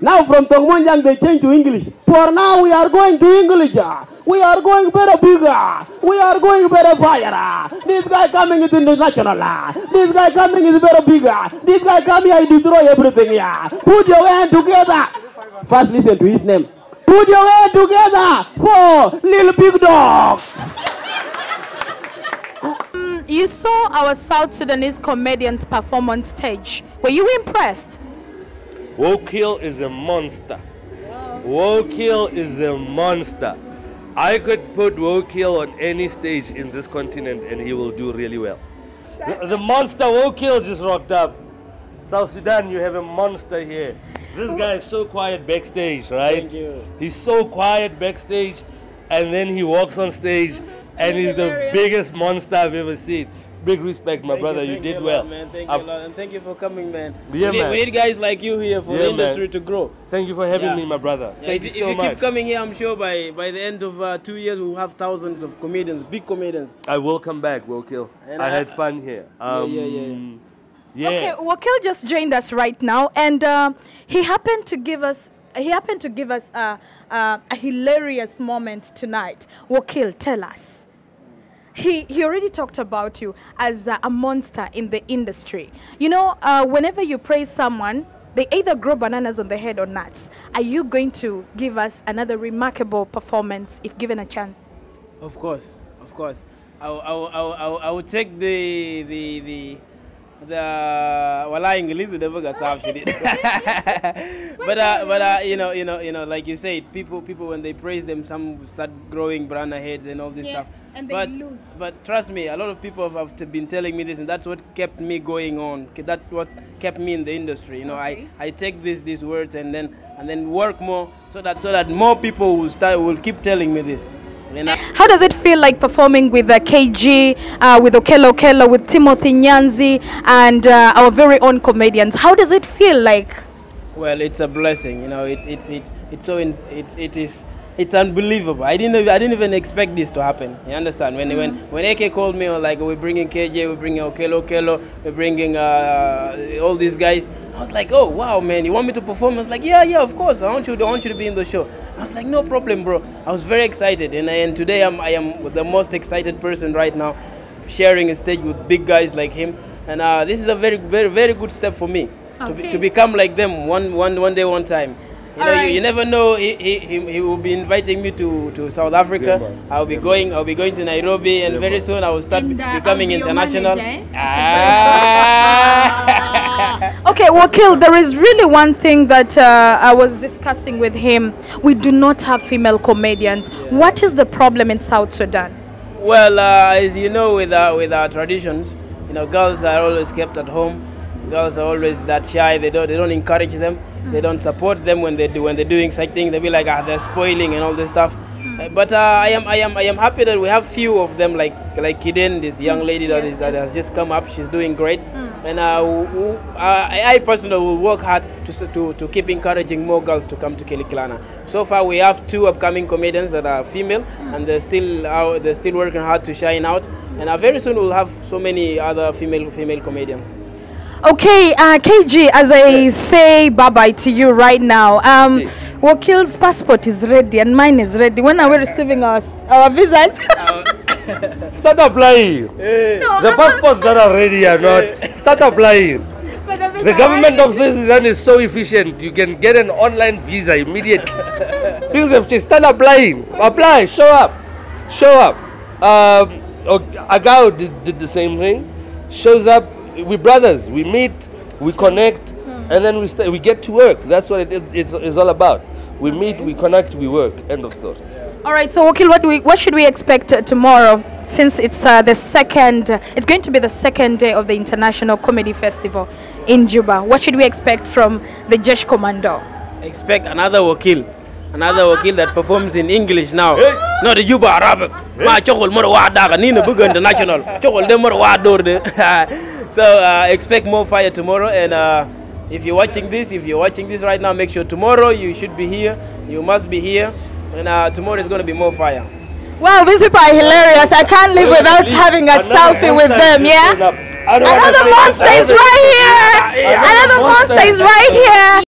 Now from Tongmonjang they change to English. For now we are going to English. We are going better bigger. We are going better fire. This guy coming is international. This guy coming is better bigger. This guy coming I destroy everything here. Put your hand together. First listen to his name. Put your hand together for little big dog. Mm, you saw our South Sudanese comedians perform on stage. Were you impressed? Wokil is a monster. Wokil is a monster. I could put Wokil on any stage in this continent and he will do really well. The, the monster Wokil just rocked up. South Sudan, you have a monster here. This guy is so quiet backstage, right? Thank you. He's so quiet backstage and then he walks on stage and he's the biggest monster I've ever seen. Big respect, my brother. You, thank did a well. lot, man. Thank I've- you a lot, and thank you for coming, man. Yeah, we, need, man. we need guys like you here for Yeah, the industry man. to grow. Thank you for having Yeah. me, my brother. Yeah, Thank if, you so if you much. keep coming here, I'm sure by by the end of uh, two years we'll have thousands of comedians, big comedians. I will come back, Wokil. And I I- had fun here. Um, yeah, yeah, yeah. yeah. Okay, Wokil just joined us right now, and uh, he happened to give us he happened to give us uh, uh, a hilarious moment tonight. Wokil, tell us. He, he already talked about you as a monster in the industry. You know, uh, whenever you praise someone, they either grow bananas on the head or nuts. Are you going to give us another remarkable performance if given a chance? Of course, of course. I I I I I will take the the the the wala English the never got but uh, but uh, you know you know you know like you said people people when they praise them some start growing banana heads and all this Yeah, stuff. and they but lose. but trust me a lot of people have been telling me this and that's what kept me going on. That's what kept me in the industry you know. Okay. I I take these these words and then and then work more so that so that more people will start will keep telling me this How does it feel like performing with uh, KG, uh, with Okelo Okelo, with Timothy Nyanzi, and uh, our very own comedians? How does it feel like? Well, it's a blessing, you know. It's it's it's it's so in, it it is it's unbelievable. I didn't I didn't even expect this to happen. You understand? When when when AK called me, like we're bringing KG, we're bringing Okelo Okelo, we're bringing uh, all these guys. I was like, oh wow, man, you want me to perform? I was like, yeah, yeah, of course. I want you, to, I want you to be in the show. I was like, no problem, bro. I was very excited, and and today I'm I am the most excited person right now, sharing a stage with big guys like him. And uh, this is a very very very good step for me to, be, to become like them one, one, one day, one time. You know, you, you never know. He, he, he, he will be inviting me to, to South Africa. man. I'll be going. I'll be going to Nairobi, and very soon I will start And, uh, I'll becoming be international. manager, eh? Ah. Okay, Wokil, there is really one thing that uh, I was discussing with him. We do not have female comedians. What is the problem in South Sudan? Well, uh, as you know, with our, with our traditions, you know, girls are always kept at home. Girls are always that shy. They don't they don't encourage them. They don't support them when they do when they're doing such things. They be like, ah, they're spoiling and all this stuff. Uh, But uh, I am I am I am happy that we have few of them like like Kiden, this young lady that is that has just come up. She's doing great, and uh, I personally will work hard to, to to keep encouraging more girls to come to Kilikilana. So far, we have two upcoming comedians that are female, and they're still out, they're still working hard to shine out. And uh, very soon we'll have so many other female female comedians. Okay, uh, KG, as I say bye bye to you right now, um, Wokil's passport is ready and mine is ready. When are we receiving our, our visas? Start applying. the passports that are ready are not. Start applying. The government of Sudan is so efficient. You can get an online visa immediately. Things have changed. Start applying. Apply. Show up. Show up. Um, Agao did, did the same thing. Shows up. We brothers. We meet. We connect, and then we st- we get to work. That's what it is. It's, it's all about. We meet. We connect. We work. End of story. All right, so Wokil, what do we, what should we expect uh, tomorrow? Since it's uh, the second, uh, it's going to be the second day of the International Comedy Festival in Juba. What should we expect from the Jesh Commando? Expect another wokil, another wokil that performs in English now. No, the Juba Arabic. Ma chokol moro wa daga ni na buga international. Chokol de moro wa door de. So uh, expect more fire tomorrow and uh, if you're watching this, if you're watching this right now, make sure tomorrow you should be here. You must be here. And uh, tomorrow is going to be more fire. Wow, these people are hilarious. I can't live without having a selfie with them, yeah? Another monster is right here! Another monster is right here!